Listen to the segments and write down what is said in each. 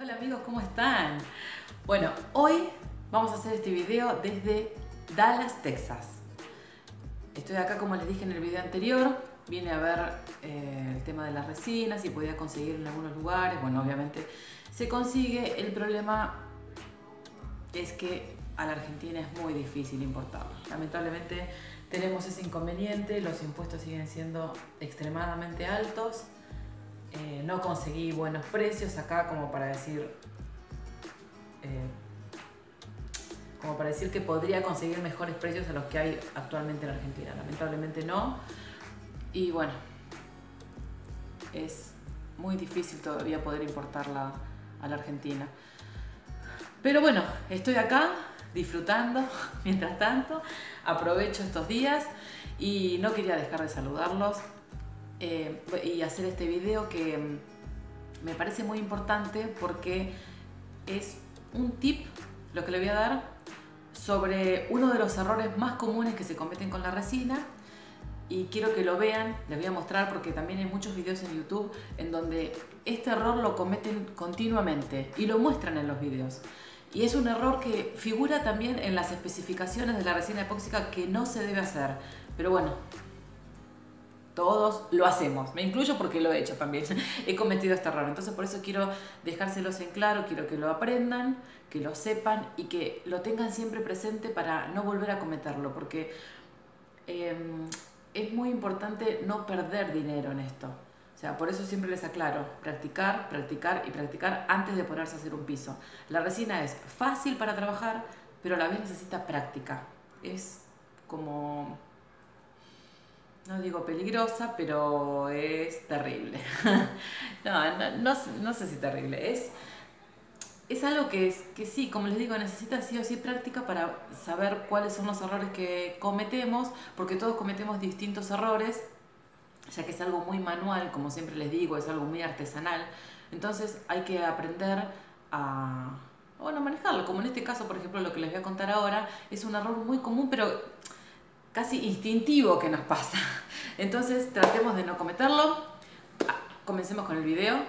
Hola amigos, ¿cómo están? Bueno, hoy vamos a hacer este video desde Dallas, Texas. Estoy acá como les dije en el video anterior, vine a ver eh, el tema de las resinas y podía conseguir en algunos lugares. Bueno, obviamente se consigue, el problema es que a la Argentina es muy difícil importarlo. Lamentablemente tenemos ese inconveniente, los impuestos siguen siendo extremadamente altos eh, no conseguí buenos precios acá como para decir eh, como para decir que podría conseguir mejores precios a los que hay actualmente en Argentina. Lamentablemente no. Y bueno, es muy difícil todavía poder importarla a la Argentina. Pero bueno, estoy acá disfrutando mientras tanto. Aprovecho estos días y no quería dejar de saludarlos. Eh, y hacer este video que mm, me parece muy importante porque es un tip, lo que le voy a dar, sobre uno de los errores más comunes que se cometen con la resina y quiero que lo vean, les voy a mostrar porque también hay muchos videos en YouTube en donde este error lo cometen continuamente y lo muestran en los videos. Y es un error que figura también en las especificaciones de la resina epóxica que no se debe hacer. Pero bueno, todos lo hacemos, me incluyo porque lo he hecho también, he cometido este error. Entonces por eso quiero dejárselos en claro, quiero que lo aprendan, que lo sepan y que lo tengan siempre presente para no volver a cometerlo, porque em, es muy importante no perder dinero en esto. O sea, por eso siempre les aclaro, practicar, practicar y practicar antes de ponerse a hacer un piso. La resina es fácil para trabajar, pero a la vez necesita práctica. Es como no digo peligrosa, pero es terrible. no, no, sé si terrible. Es, es algo que, es, que sí, como les digo, necesita sí o sí práctica para saber cuáles son los errores que cometemos, porque todos cometemos distintos errores, ya que es algo muy manual, como siempre les digo, es algo muy artesanal. Entonces hay que aprender a bueno, manejarlo, como en este caso, por ejemplo, lo que les voy a contar ahora, es un error muy común, pero casi instintivo que nos pasa. Entonces tratemos de no cometerlo. Ah, comencemos con el video.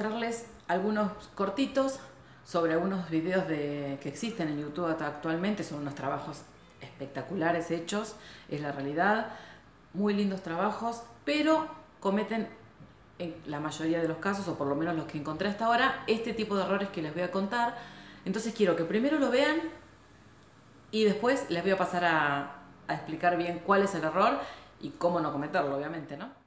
Mostrarles algunos cortitos sobre algunos videos de, que existen en YouTube actualmente. Son unos trabajos espectaculares hechos, es la realidad. Muy lindos trabajos, pero cometen en la mayoría de los casos, o por lo menos los que encontré hasta ahora, este tipo de errores que les voy a contar. Entonces quiero que primero lo vean y después les voy a pasar a, a explicar bien cuál es el error y cómo no cometerlo, obviamente, ¿no?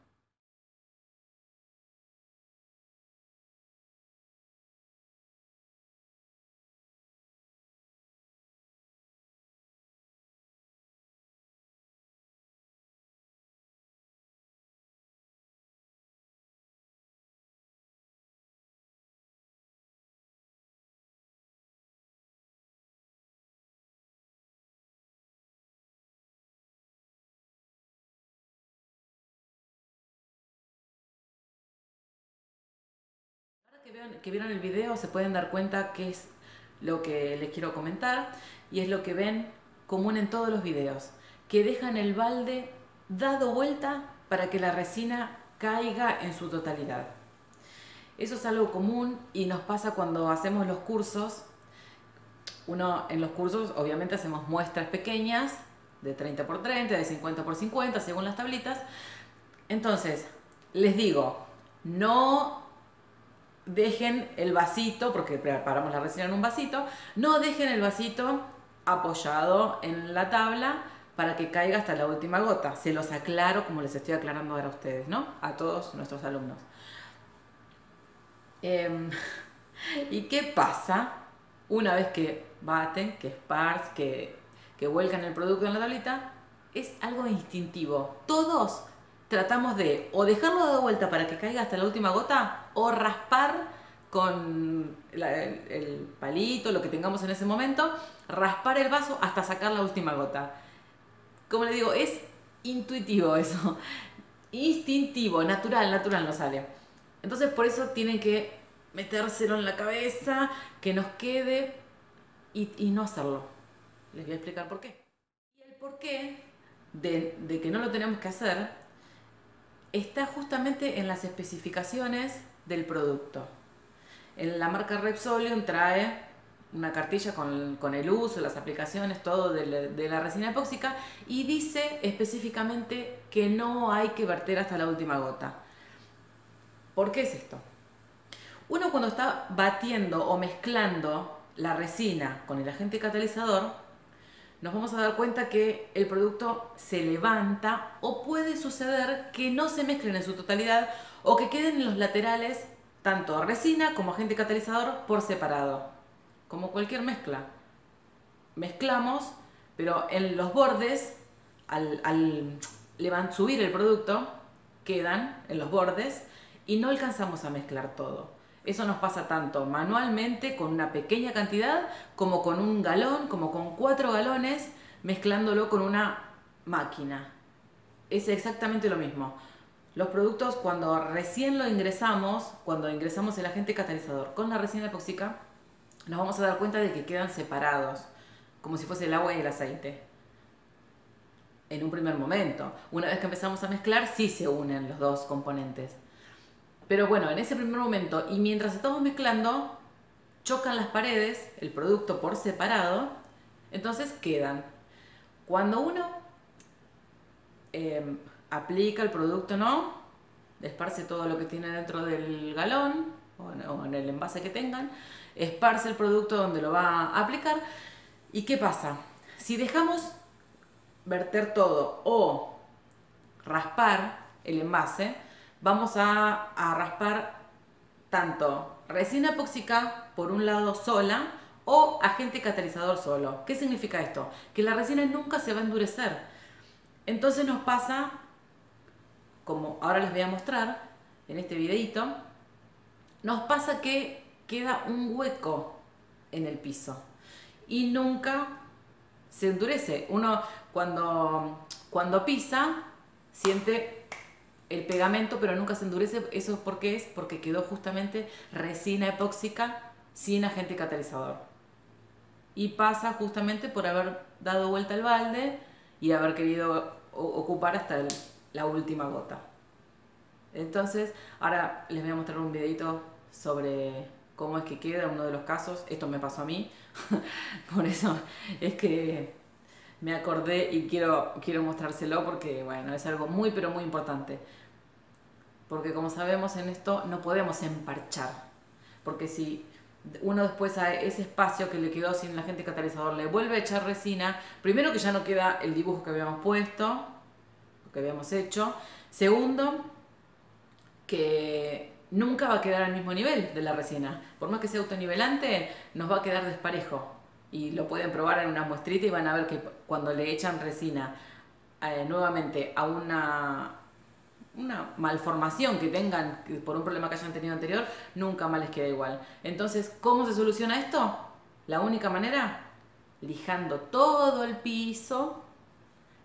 Que vieron el video se pueden dar cuenta que es lo que les quiero comentar y es lo que ven común en todos los videos, que dejan el balde dado vuelta para que la resina caiga en su totalidad. Eso es algo común y nos pasa cuando hacemos los cursos. Uno en los cursos obviamente hacemos muestras pequeñas de 30 por 30, de 50 por 50, según las tablitas. Entonces, les digo, no dejen el vasito, porque preparamos la resina en un vasito, no dejen el vasito apoyado en la tabla para que caiga hasta la última gota. Se los aclaro como les estoy aclarando ahora a ustedes, ¿no? A todos nuestros alumnos. Em, ¿Y qué pasa una vez que baten, que spars, que, que vuelcan el producto en la tablita? Es algo instintivo. Todos tratamos de o dejarlo de vuelta para que caiga hasta la última gota o raspar con el, palito, lo que tengamos en ese momento, raspar el vaso hasta sacar la última gota. Como le digo, es intuitivo eso, instintivo, natural, natural nos sale. Entonces por eso tienen que metérselo en la cabeza, que nos quede y, no hacerlo. Les voy a explicar por qué. Y el por qué de, de que no lo tenemos que hacer está justamente en las especificaciones del producto. En la marca Repsolium trae una cartilla con, el uso, las aplicaciones, todo de la, resina epóxica y dice específicamente que no hay que verter hasta la última gota. ¿Por qué es esto? Uno cuando está batiendo o mezclando la resina con el agente catalizador, nos vamos a dar cuenta que el producto se levanta o puede suceder que no se mezclen en su totalidad o que queden en los laterales tanto resina como agente catalizador por separado, como cualquier mezcla. Mezclamos, pero en los bordes, al, al subir el producto, quedan en los bordes y no alcanzamos a mezclar todo. Eso nos pasa tanto manualmente con una pequeña cantidad como con un galón, como con cuatro galones, mezclándolo con una máquina. Es exactamente lo mismo. Los productos cuando recién lo ingresamos, cuando ingresamos el agente catalizador con la resina epóxica, nos vamos a dar cuenta de que quedan separados, como si fuese el agua y el aceite. En un primer momento. Una vez que empezamos a mezclar, sí se unen los dos componentes. Pero bueno, en ese primer momento y mientras estamos mezclando, chocan las paredes, el producto por separado, entonces quedan. Cuando uno em, aplica el producto, ¿no? Esparce todo lo que tiene dentro del galón o en el envase que tengan, esparce el producto donde lo va a aplicar. ¿Y qué pasa? Si dejamos verter todo o raspar el envase, vamos a, raspar tanto resina epóxica por un lado sola o agente catalizador solo. ¿Qué significa esto? Que la resina nunca se va a endurecer. Entonces nos pasa como ahora les voy a mostrar en este videito, nos pasa que queda un hueco en el piso y nunca se endurece. Uno cuando, cuando pisa siente el pegamento pero nunca se endurece. ¿Eso por qué es? Porque quedó justamente resina epóxica sin agente catalizador. Y pasa justamente por haber dado vuelta al balde y haber querido ocupar hasta la última gota. Entonces, ahora les voy a mostrar un videito sobre cómo es que queda uno de los casos. Esto me pasó a mí, por eso es que me acordé y quiero, quiero mostrárselo porque, bueno, es algo muy, pero muy importante. Porque como sabemos en esto no podemos emparchar, porque si uno después a ese espacio que le quedó sin el agente catalizador le vuelve a echar resina, primero que ya no queda el dibujo que habíamos puesto, que habíamos hecho. Segundo, que nunca va a quedar al mismo nivel de la resina. Por más que sea autonivelante, nos va a quedar desparejo. Y lo pueden probar en una muestrita y van a ver que cuando le echan resina eh, nuevamente a una, una malformación que tengan por un problema que hayan tenido anterior, nunca más les queda igual. Entonces, ¿cómo se soluciona esto? La única manera, lijando todo el piso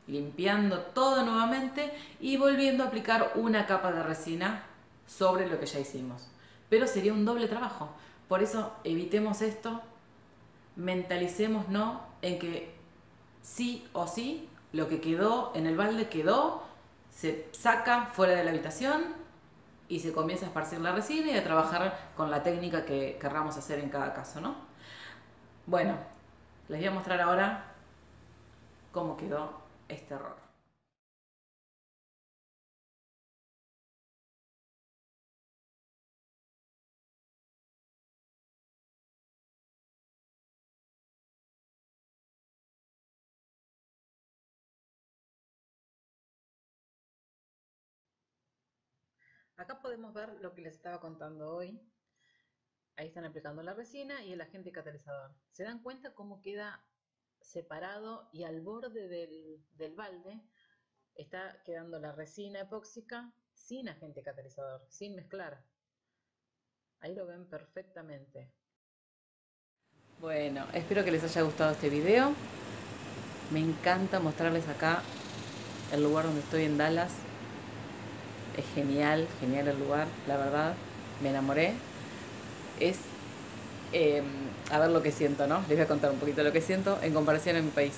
limpiando todo nuevamente y volviendo a aplicar una capa de resina sobre lo que ya hicimos. Pero sería un doble trabajo. Por eso evitemos esto, mentalicemos no en que sí o sí lo que quedó en el balde quedó, se saca fuera de la habitación y se comienza a esparcir la resina y a trabajar con la técnica que querramos hacer en cada caso, ¿no? Bueno, les voy a mostrar ahora cómo quedó este error. Acá podemos ver lo que les estaba contando hoy. Ahí están aplicando la resina y el agente catalizador. ¿Se dan cuenta cómo queda separado y al borde del, balde está quedando la resina epóxica sin agente catalizador, sin mezclar. Ahí lo ven perfectamente. Bueno, espero que les haya gustado este video. Me encanta mostrarles acá el lugar donde estoy en Dallas. Es genial, genial el lugar, la verdad. Me enamoré. Es, em, a ver lo que siento, ¿no? Les voy a contar un poquito lo que siento en comparación a mi país.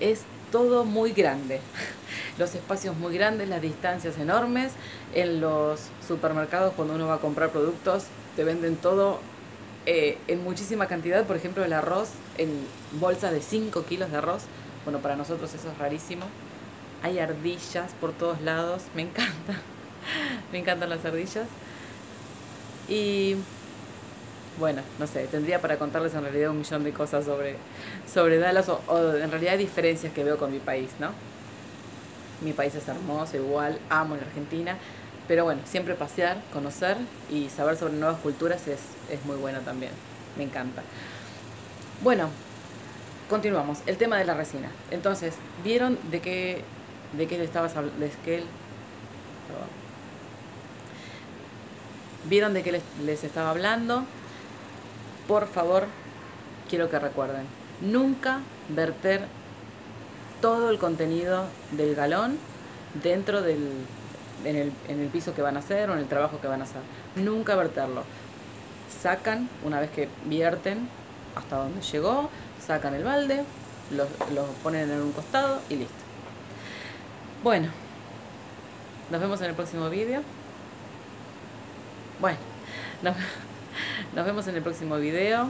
Es todo muy grande. Los espacios muy grandes, las distancias enormes. En los supermercados, cuando uno va a comprar productos, te venden todo eh, en muchísima cantidad. Por ejemplo, el arroz en bolsas de 5 kilos de arroz. Bueno, para nosotros eso es rarísimo. Hay ardillas por todos lados. Me encanta. Me encantan las ardillas. Y bueno, no sé, tendría para contarles en realidad un millón de cosas sobre, sobre Dallas o, en realidad diferencias que veo con mi país, ¿no? Mi país es hermoso, igual, amo la Argentina, pero bueno, siempre pasear, conocer y saber sobre nuevas culturas es, es muy bueno también, me encanta. Bueno, continuamos, el tema de la resina. Entonces, ¿vieron de qué, de qué le estabas hablando? De qué, ¿Vieron de qué les, les estaba hablando? por favor, quiero que recuerden, nunca verter todo el contenido del galón dentro del, en el, piso que van a hacer o en el trabajo que van a hacer. Nunca verterlo. Sacan, una vez que vierten hasta donde llegó, sacan el balde, lo, ponen en un costado y listo. Bueno, nos vemos en el próximo vídeo. Bueno, nos vemos en el próximo video.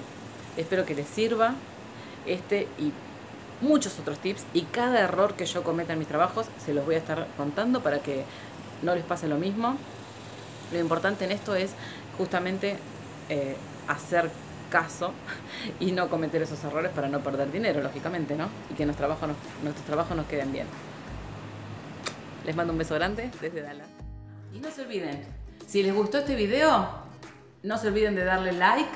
Espero que les sirva este y muchos otros tips. Y cada error que yo cometa en mis trabajos se los voy a estar contando para que no les pase lo mismo. Lo importante en esto es justamente eh, hacer caso y no cometer esos errores para no perder dinero, lógicamente, ¿no? Y que nuestros trabajos nos, nuestros trabajos nos queden bien. Les mando un beso grande desde Dallas. Y no se olviden, si les gustó este video, no se olviden de darle like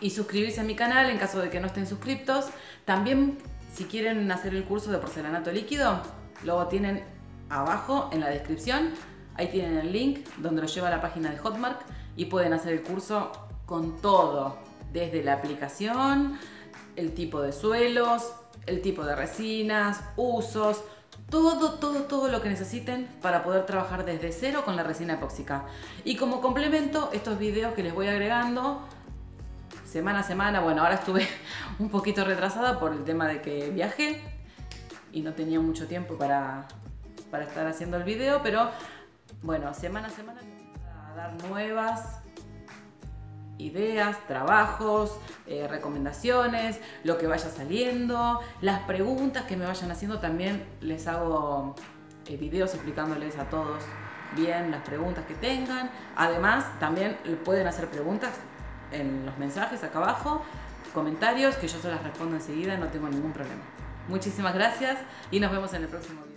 y suscribirse a mi canal en caso de que no estén suscriptos. También si quieren hacer el curso de porcelanato líquido, lo tienen abajo en la descripción. Ahí tienen el link donde lo lleva a la página de Hotmart y pueden hacer el curso con todo, desde la aplicación, el tipo de suelos, el tipo de resinas, usos, todo, todo, todo lo que necesiten para poder trabajar desde cero con la resina epóxica. Y como complemento, estos videos que les voy agregando semana a semana, bueno, ahora estuve un poquito retrasada por el tema de que viajé y no tenía mucho tiempo para, para estar haciendo el video, pero bueno, semana a semana a dar nuevas ideas, trabajos, eh, recomendaciones, lo que vaya saliendo, las preguntas que me vayan haciendo también les hago eh, videos explicándoles a todos bien las preguntas que tengan. Además, también pueden hacer preguntas en los mensajes acá abajo, comentarios, que yo se las respondo enseguida, no tengo ningún problema. Muchísimas gracias y nos vemos en el próximo video.